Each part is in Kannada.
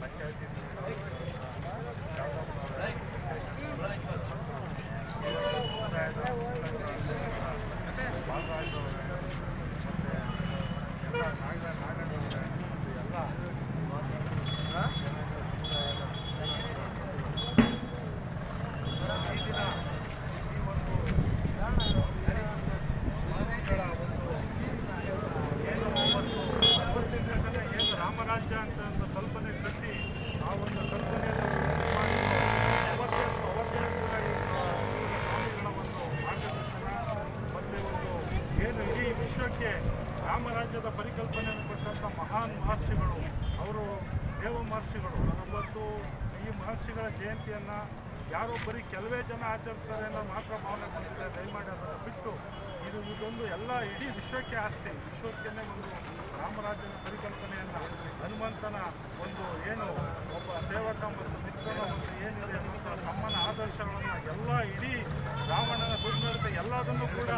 पंचायती ರಾಮರಾಜ್ಯ ಅಂತ ಕಲ್ಪನೆ ಕಟ್ಟಿ ಆ ಒಂದು ಕಲ್ಪನೆಯನ್ನು ಅವತ್ತೇ ಅವತ್ತೇ ಒಂದು ಮಾರ್ಗದರ್ಶನ ಮತ್ತು ಒಂದು ಏನು ಇಡೀ ವಿಶ್ವಕ್ಕೆ ರಾಮರಾಜ್ಯದ ಪರಿಕಲ್ಪನೆಯನ್ನು ಕೊಟ್ಟಂಥ ಮಹಾನ್ ಮಹರ್ಷಿಗಳು ಅವರು ದೇವ ಮಹರ್ಷಿಗಳು ಇವತ್ತು ಈ ಮಹರ್ಷಿಗಳ ಜಯಂತಿಯನ್ನು ಯಾರೋ ಬರೀ ಕೆಲವೇ ಜನ ಆಚರಿಸ್ತಾರೆ ಅನ್ನೋ ಮಾತ್ರ ಭಾವನೆ ಬಂದಿದೆ ದಯಮಾಡಿ ಅದನ್ನು ಬಿಟ್ಟು ಇದು ಇದೊಂದು ಎಲ್ಲ ಇಡೀ ವಿಶ್ವಕ್ಕೆ ಆಸ್ತಿ. ವಿಶ್ವಕ್ಕೇನೆ ಒಂದು ರಾಮರಾಜ್ಯದ ಪರಿಕಲ್ಪನೆಯನ್ನು ಹನುಮಂತನ ಒಂದು ಏನು ಒಬ್ಬ ಸೇವಕ ಮತ್ತು ಮಿತ್ರನ ಒಂದು ಏನಿದೆ ಅನ್ನುವಂಥ ತಮ್ಮನ ಆದರ್ಶಗಳನ್ನು ಎಲ್ಲ ಇಡೀ ರಾವಣನ ದುರ್ನಡತೆ ಎಲ್ಲದನ್ನು ಕೂಡ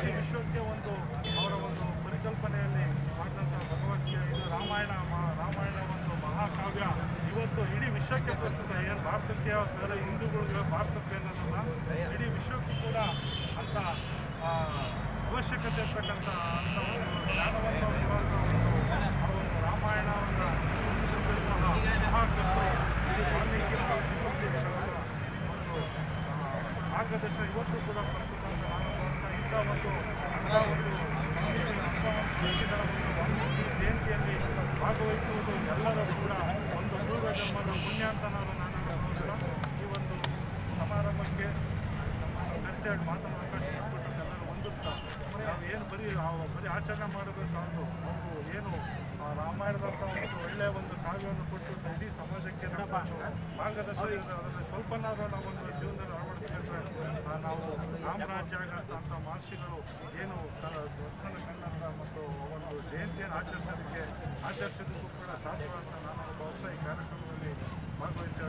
ಈ ವಿಶ್ವಕ್ಕೆ ಒಂದು ಅವರ ಒಂದು ಪರಿಕಲ್ಪನೆಯಲ್ಲಿ ಮಾಡಿದಂಥ ಭಗವದ್ಗೀತೆ ಇದು ರಾಮಾಯಣ ರಾಮಾಯಣ ಒಂದು ಮಹಾಕಾವ್ಯ. ಇವತ್ತು ಇಡೀ ವಿಶ್ವಕ್ಕೆ ಪ್ರಸ್ತುತ ಏನು ಭಾರತಕ್ಕೆ ಬೇರೆ ಹಿಂದೂಗಳಿಗೆ ಭಾರತಕ್ಕೆ ಅನ್ನೋದನ್ನ ಇಡೀ ವಿಶ್ವಕ್ಕೂ ಕೂಡ ಅಂತ ಆ, ಅವಶ್ಯಕತೆ ಇರ್ತಕ್ಕಂಥ ಅಂತ ಒಂದು ಜ್ಞಾನವನ್ನು ಇರುವಂಥ ಒಂದು ಆ ಒಂದು ರಾಮಾಯಣವನ್ನು ರಚಿಸಿದಂತಹ ಮಹಾಕರ್ತರು ಇಡೀ ವಾಲ್ಮೀಕಿ ಮಹರ್ಷಿಗಳ ಒಂದು ಆ, ಮಾರ್ಗದರ್ಶನ ಇವತ್ತು ಕೂಡ ಪ್ರಸ್ತುತ ನಾನು ಇಂಥ ಒಂದು ಅಂಥ ಒಂದು ಜಯಂತಿಯಲ್ಲಿ ಭಾಗವಹಿಸುವುದು ಎಲ್ಲರೂ ಕೂಡ ಒಂದು ಪೂರ್ವ ಜನ್ಮದ ಪುಣ್ಯ ಅಂತ ನಾನು ಈ ಒಂದು ಸಮಾರಂಭಕ್ಕೆ ನರ್ಸೆಡ್ ಮಾತನ್ನು ಅವಕಾಶ ಮಾಡಿಕೊಟ್ಟು ಎಲ್ಲರೂ ಹೊಂದಿಸ್ತಾ ನಾವು ಏನು ಬರೀ ಬರೀ ಆಚರಣೆ ಮಾಡೋದು ಸಾಕು ಅವರು ಏನು ರಾಮಾಯಣದಂಥ ಒಳ್ಳೆಯ ಒಂದು ಕಾವ್ಯವನ್ನು ಕೊಟ್ಟು ಇಡೀ ಸಮಾಜಕ್ಕೆ ನಮ್ಮ ಮಾರ್ಗದರ್ಶನ ಸ್ವಲ್ಪನಾದರೂ ಒಂದು ಜೀವನದಲ್ಲಿ ಅಳವಡಿಸ್ಕೊಂಡ್ರೆ ನಾವು ರಾಮರಾಜ್ಯ ಆಗಂತ ಮಹರ್ಷಿಗಳು ಏನು ದರ್ಶನ ಕಂಡಂಥ ಮತ್ತು ಒಂದು ಜಯಂತಿಯನ್ನು ಆಚರಿಸೋದಕ್ಕೆ ಆಚರಿಸೋದಕ್ಕೂ ಕೂಡ ಸಾಧ್ಯ ಅಂತ ನಾನು ಭಾವಿಸ್ತಾ ಈ ಕಾರ್ಯಕ್ರಮದಲ್ಲಿ ಭಾಗವಹಿಸಿ